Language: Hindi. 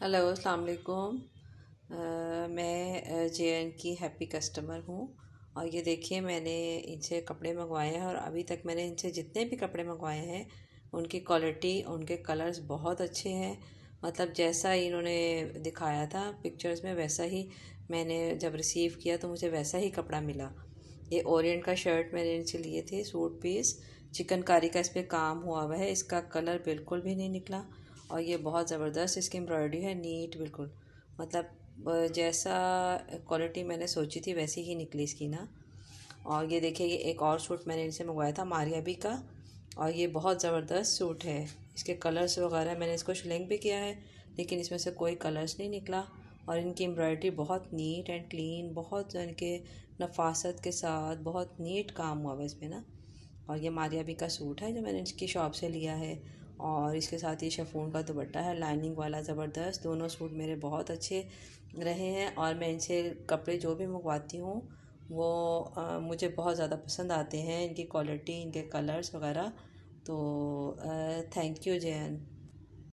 हेलो अस्सलाम वालेकुम मैं जे एन की हैप्पी कस्टमर हूँ। और ये देखिए, मैंने इनसे कपड़े मंगवाए हैं और अभी तक मैंने इनसे जितने भी कपड़े मंगवाए हैं, उनकी क्वालिटी उनके कलर्स बहुत अच्छे हैं। मतलब जैसा इन्होंने दिखाया था पिक्चर्स में, वैसा ही मैंने जब रिसीव किया तो मुझे वैसा ही कपड़ा मिला। ये ओरिएंट का शर्ट मैंने इनसे लिए थे सूट पीस चिकनकारी का इस पर काम हुआ हुआ है, इसका कलर बिल्कुल भी नहीं निकला। और ये बहुत ज़बरदस्त इसकी एम्ब्रॉयडरी है, नीट, बिल्कुल। मतलब जैसा क्वालिटी मैंने सोची थी, वैसी ही निकली इसकी ना। और ये देखिए, ये एक और सूट मैंने इनसे मंगवाया था, मारिया भी का। और ये बहुत ज़बरदस्त सूट है। इसके कलर्स वगैरह मैंने इसको श्लिंग भी किया है, लेकिन इसमें से कोई कलर्स नहीं निकला। और इनकी एम्ब्रॉयडरी बहुत नीट एंड क्लीन, बहुत इनके नफासत के साथ बहुत नीट काम हुआ है इसमें ना। और ये मारिया भी का सूट है, जो मैंने इसकी शॉप से लिया है। और इसके साथ ये शेफोन का दुपट्टा है लाइनिंग वाला ज़बरदस्त। दोनों सूट मेरे बहुत अच्छे रहे हैं और मैं इनसे कपड़े जो भी मंगवाती हूँ वो आ, मुझे बहुत ज़्यादा पसंद आते हैं इनकी क्वालिटी इनके कलर्स वगैरह। तो थैंक यू जैन